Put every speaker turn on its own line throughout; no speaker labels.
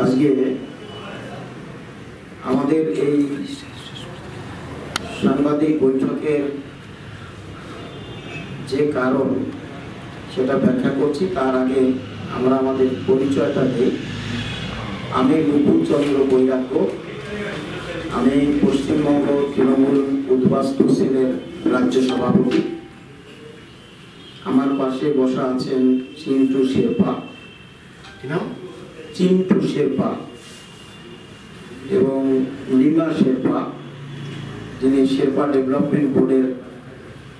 আজকে আমাদের এই সাংবাদিক বৈঠকের যে কারণ সেটা ব্যাখ্যা করছি, তার আগে আমরা আমাদের পরিচয়টা দিই। আমি নুপুর চন্দ্র বৈরাগ্য। আমি পশ্চিমবঙ্গ তৃণমূল উদ্বাস্তু সেলের রাজ্য সভাপতি। আমার পাশে বসা আছেন চিন্টু শেরপা।
কি নাম?
চিন্টু শেরপা এবং লিমা শেরপা যিনি শেরপা ডেভেলপমেন্ট বোর্ডের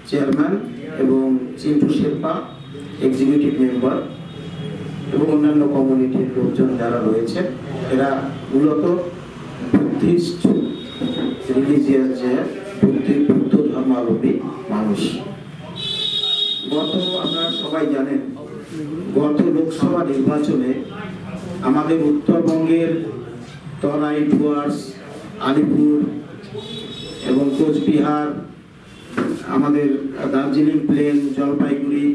চেয়ারম্যান এবং চিন্টু শেরপা এক্সিকিউটিভ মেম্বার এবং অন্যান্য কমিউনিটির লোকজন যারা রয়েছে, এরা মূলত বুদ্ধিস্ট রিলিজিয়াস যে বুদ্ধি, বুদ্ধ ধর্মাবলম্বী মানুষ। গত আপনারা সবাই জানেন, গত লোকসভা নির্বাচনে আমাদের উত্তরবঙ্গের তরাই, ডুয়ার্স, আলিপুর এবং কোচবিহার, আমাদের দার্জিলিং প্লেন, জলপাইগুড়ি,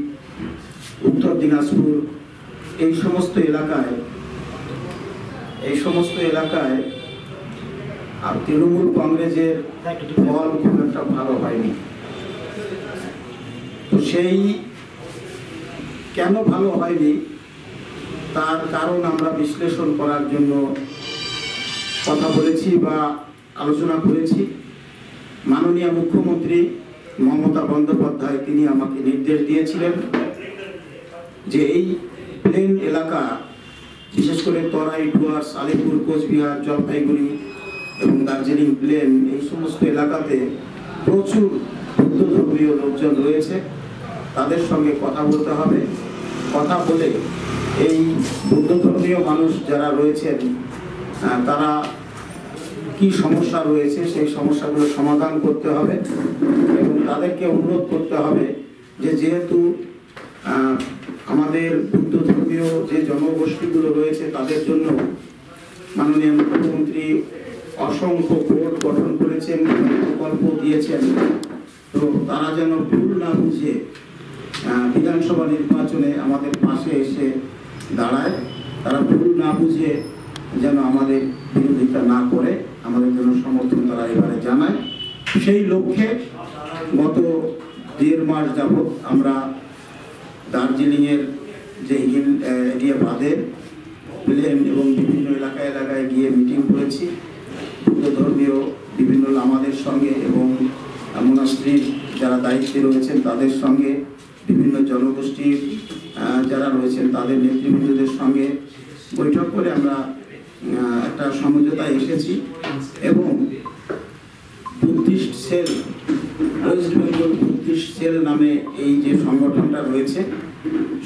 উত্তর দিনাজপুর, এই সমস্ত এলাকায়, এই সমস্ত এলাকায় আর তৃণমূল কংগ্রেসের ফল খুব একটা ভালো হয়নি। তো সেই কেন ভালো হয়নি? তার কারণ আমরা বিশ্লেষণ করার জন্য কথা বলেছি বা আলোচনা করেছি। মাননীয় মুখ্যমন্ত্রী মমতা বন্দ্যোপাধ্যায় তিনি আমাকে নির্দেশ দিয়েছিলেন যে এই প্লেন এলাকা, বিশেষ করে তরাই, ডুয়ার্স, আলিপুর, কোচবিহার, জলপাইগুড়ি এবং দার্জিলিং প্লেন, এই সমস্ত এলাকাতে প্রচুর বৌদ্ধ ধর্মীয় লোকজন রয়েছে। তাদের সঙ্গে কথা বলতে হবে। কথা বলে এই বৌদ্ধ ধর্মীয় মানুষ যারা রয়েছেন তারা কি সমস্যা রয়েছে সেই সমস্যাগুলো সমাধান করতে হবে এবং তাদেরকে অনুরোধ করতে হবে যে যেহেতু আমাদের বুদ্ধ ধর্মীয় যে জনগোষ্ঠীগুলো রয়েছে তাদের জন্য মাননীয় মুখ্যমন্ত্রী অসংখ্য বোর্ড গঠন করেছেন, প্রকল্প দিয়েছেন। তো তারা যেন ভুল না বুঝে বিধানসভা নির্বাচনে আমাদের পাশে এসে দাঁড়ায়। তারা ভুল না বুঝে যেন আমাদের বিরোধিতা না করে, আমাদের জন্য সমর্থন তারা এবারে জানায়। সেই লক্ষ্যে গত দেড় মাস যাবৎ আমরা দার্জিলিংয়ের যে হিল এরিয়া বাদে প্লেন এবং বিভিন্ন এলাকায় এলাকায় গিয়ে মিটিং করেছি। বুদ্ধ ধর্মীয়, বিভিন্ন লামাদের সঙ্গে এবং মোনাস্ট্রির যারা দায়িত্বে রয়েছেন তাদের সঙ্গে বিভিন্ন জনগোষ্ঠীর যারা রয়েছেন তাদের নেতৃবৃন্দদের সঙ্গে বৈঠক করে আমরা একটা সমঝোতায় এসেছি এবং Buddhist cell, West Bengal Buddhist cell নামে এই যে সংগঠনটা রয়েছে,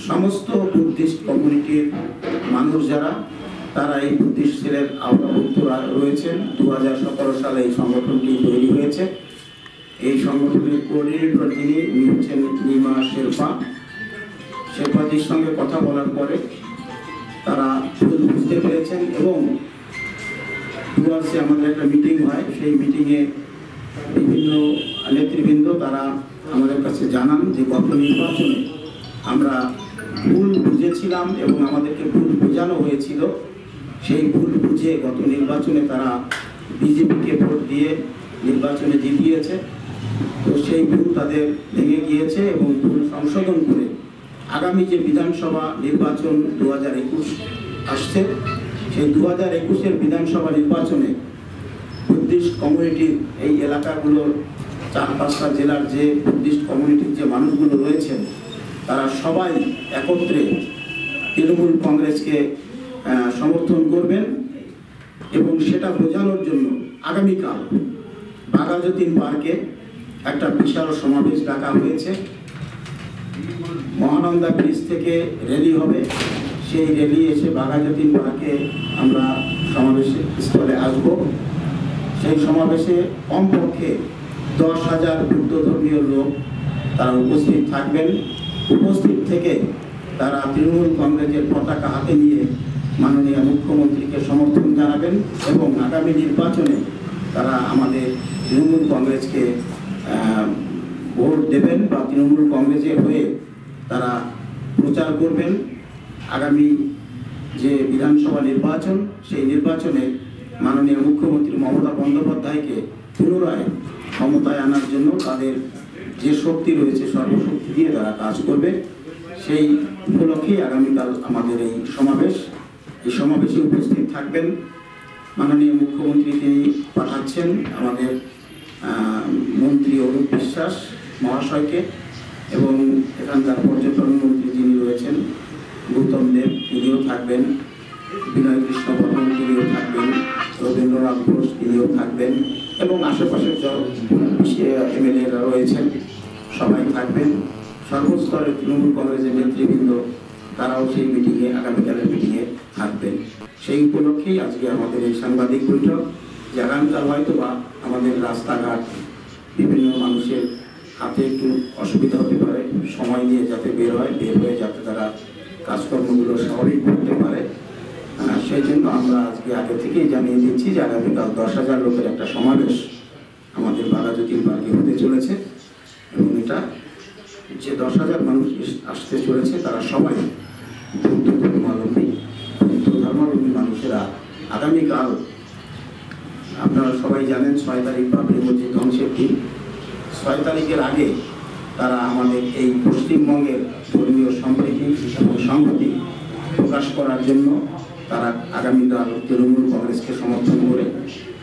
সমস্ত বুদ্ধিস্ট কমিউনিটির মানুষ যারা, তারা এই বুদ্ধিস্ট সেলের আওতাভুক্ত রয়েছেন। দু হাজার সতেরো সালে এই সংগঠনটি তৈরি হয়েছে। এই সংগঠনের কোঅর্ডিনেটর যিনি হচ্ছেন নিমা শেরপা। শেরপাজির সঙ্গে কথা বলার পরে তারা বুঝতে পেরেছেন এবং ডুয়ার্সে আমাদের একটা মিটিং হয়। সেই মিটিংয়ে বিভিন্ন নেতৃবৃন্দ তারা আমাদের কাছে জানান যে, গত নির্বাচনে আমরা ভুল বুঝেছিলাম এবং আমাদেরকে ভুল বোঝানো হয়েছিল। সেই ভুল বুঝে গত নির্বাচনে তারা বিজেপিকে ভোট দিয়ে নির্বাচনে জিতিয়েছে। তো সেই ভুল তাদের ভেঙে গিয়েছে এবং ভুল সংশোধন আগামী যে বিধানসভা নির্বাচন দু হাজার একুশ আসছে, সেই দু হাজার একুশের বিধানসভা নির্বাচনে বুদ্ধিস্ট কমিউনিটির এই এলাকাগুলোর চার পাঁচটা জেলার যে বুদ্ধিস্ট কমিউনিটির যে মানুষগুলো রয়েছেন, তারা সবাই একত্রে তৃণমূল কংগ্রেসকে সমর্থন করবেন এবং সেটা বোঝানোর জন্য আগামীকাল বাঘাযতীন পার্কে একটা বিশাল সমাবেশ ডাকা হয়েছে। মহানন্দা ব্রিজ থেকে র্যালি হবে। সেই র্যালি এসে বাঘাযতীন পার্কে আমরা সমাবেশ, স্থলে আসব। সেই সমাবেশে কমপক্ষে দশ হাজার বুদ্ধ ধর্মীয় লোক তারা উপস্থিত থাকবেন। উপস্থিত থেকে তারা তৃণমূল কংগ্রেসের পতাকা হাতে নিয়ে মাননীয় মুখ্যমন্ত্রীকে সমর্থন জানাবেন এবং আগামী নির্বাচনে তারা আমাদের তৃণমূল কংগ্রেসকে ভোট দেবেন বা তৃণমূল কংগ্রেসের হয়ে তারা প্রচার করবেন। আগামী যে বিধানসভা নির্বাচন, সেই নির্বাচনে মাননীয় মুখ্যমন্ত্রী মমতা বন্দ্যোপাধ্যায়কে পুনরায় ক্ষমতায় আনার জন্য তাদের যে শক্তি রয়েছে, সর্বশক্তি দিয়ে তারা কাজ করবে। সেই উপলক্ষেই আগামীকাল আমাদের এই সমাবেশ। এই সমাবেশে উপস্থিত থাকবেন মাননীয় মুখ্যমন্ত্রী তিনি পাঠাচ্ছেন আমাদের মন্ত্রী অরূপ বিশ্বাস। মহাশয়কে এবং এখানকার পর্যটন মন্ত্রী যিনি রয়েছেন, গৌতম দেব, তিনিও থাকবেন, বিনয় কৃষ্ণ বর্মন তিনিও থাকবেন, রবীন্দ্রনাথ ঘোষ তিনিও থাকবেন এবং আশেপাশের এমএলএরা রয়েছেন, সবাই থাকবেন। সর্বস্তরের তৃণমূল কংগ্রেসের নেতৃবৃন্দ, তারাও সেই মিটিংয়ে, আগামীকালের মিটিংয়ে থাকবেন। সেই উপলক্ষেই আজকে আমাদের এই সাংবাদিক বৈঠক যে আগামীকাল হয়তো বা আমাদের রাস্তাঘাট, বিভিন্ন মানুষের হাতে একটু অসুবিধা হতে পারে, সময় নিয়ে যাতে বের হয়, বের হয়ে যাতে তারা কাজকর্মগুলো স্বাভাবিক করতে পারে। সেই জন্য আমরা আজকে আগে থেকেই জানিয়ে দিচ্ছি যে আগামীকাল দশ হাজার লোকের একটা সমাবেশ আমাদের বারাজ্যোতির পার্কে হতে চলেছে। এবং এটা যে দশ হাজার মানুষ আসতে চলেছে, তারা সবাই বৌদ্ধ ধর্মাবলম্বী বৌদ্ধ ধর্মাবলম্বী মানুষেরা আগামীকাল, আপনারা সবাই জানেন ছয় তারিখ বাবরি মসজিদ ধ্বংসের দিন। ছয় তারিখের আগে তারা আমাদের এই পশ্চিমবঙ্গের ধর্মীয় সম্প্রীতি এবং সংহতি প্রকাশ করার জন্য তারা আগামীকাল তৃণমূল কংগ্রেসকে সমর্থন করে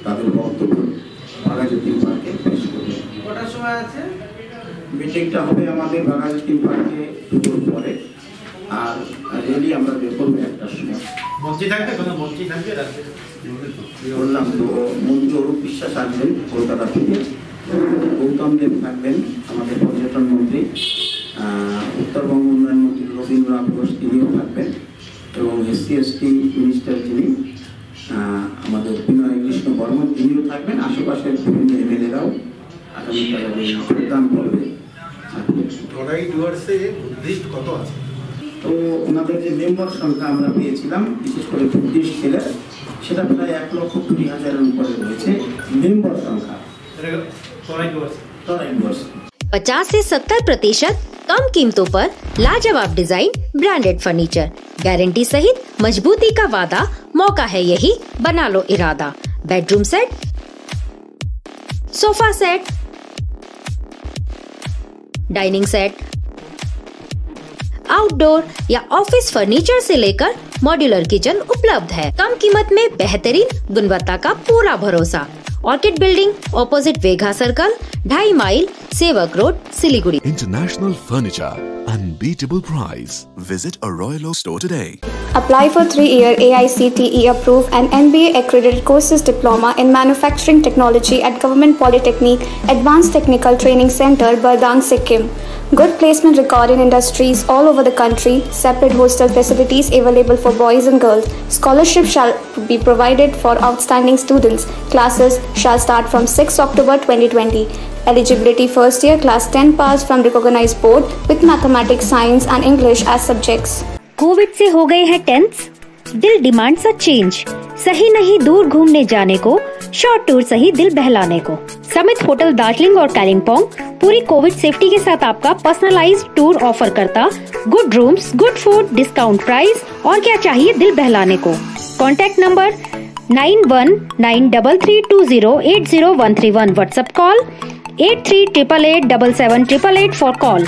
তাদের বক্তব্য বাঘাজ্যোতি পার্কে পেশ করবে।
কটার সময় আছে?
মিটিংটা হবে আমাদের বাঘাজ্যোতি পার্কে দুপুর পরে। আর রেলি আমরা বের করব একটার সময়। বললাম তো মন্ত্রী অরূপ বিশ্বাস আসবেন কলকাতা থেকে। গৌতম দেব থাকবেন আমাদের পর্যটন মন্ত্রী। উত্তরবঙ্গ উন্নয়ন মন্ত্রী রবীন্দ্রনাথ ঘোষ তিনিও থাকবেন এবং এসসি এসটি মিনিস্টার যিনি আমাদের বিনয় কৃষ্ণ বর্মন তিনিও থাকবেন। আশেপাশের বিভিন্ন এমএলএরাও আগামীকালের এই প্রদান করবে।
ডুয়ার্সে বুদ্ধিস্ট কত আছে?
তো ওনাদের যে মেম্বার সংখ্যা আমরা পেয়েছিলাম বিশেষ করে বুদ্ধিস্ট ছেলে সেটা প্রায় এক লক্ষ কুড়ি হাজারের উপরে রয়েছে। মেম্বার সংখ্যা।
पचास से सत्तर प्रतिशत कम कीमतों पर लाजवाब डिज़ाइन ब्रांडेड फर्नीचर गारंटी सहित मजबूती का वादा, मौका है यही, बना लो इरादा. Bedroom set sofa set dining set outdoor या ऑफ़िस फर्नीचर से लेकर मॉड्यूलर किचन उपलब्ध है. कम कीमत में बेहतरीन गुणवत्ता का पूरा भरोसा. Orchid Building, opposite Vega Circle, Dhai Mile, Sevak Road, Siliguri.
International Furniture, unbeatable price. Visit a Royal store today.
Apply for three-year AICTE approved and MBA accredited courses diploma in manufacturing technology at Government Polytechnic Advanced Technical Training Center, Bardang, Sikkim. Good placement record in industries all over the country. Separate hostel facilities available for boys and girls. Scholarship shall be provided for outstanding students. Classes shall start from 6 October 2020. Eligibility first year class 10 pass from recognized board with mathematics, science and English as subjects.
COVID से हो गए हैं tense दिल demands a change सही नहीं दूर घूमने जाने को शॉर्ट टूर सही दिल बहलाने को समित होटल दार्जिलिंग और कालिम्पोंग पूरी कोविड सेफ्टी के साथ आपका पर्सनलाइज टूर ऑफ़र करता। Good rooms good food discount price और क्या चाहिए दिल बहलाने को। Contact number nine one nine double three two zero eight zero one three one WhatsApp call at three triple eight double seven triple eight four call